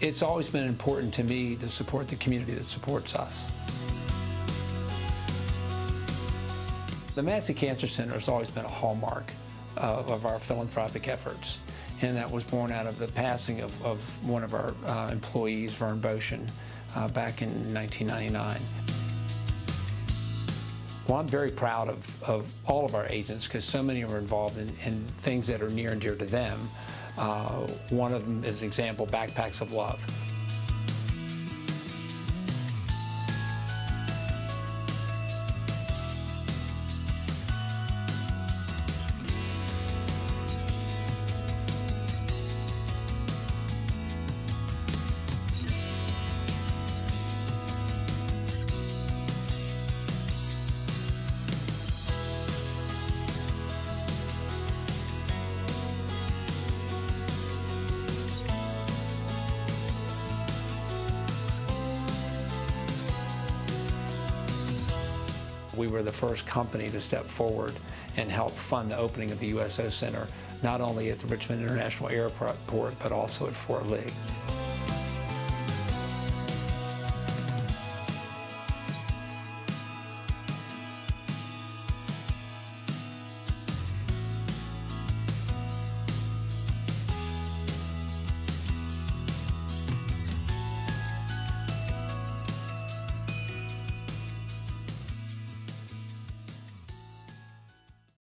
It's always been important to me to support the community that supports us. The Massey Cancer Center has always been a hallmark of, of our philanthropic efforts, and that was born out of the passing of, of one of our uh, employees, Vern Boshin, uh, back in 1999. Well, I'm very proud of, of all of our agents because so many are involved in, in, things that are near and dear to them. Uh, one of them is example, Backpacks of Love. We were the first company to step forward and help fund the opening of the USO Center, not only at the Richmond International Airport, but also at Fort Lee.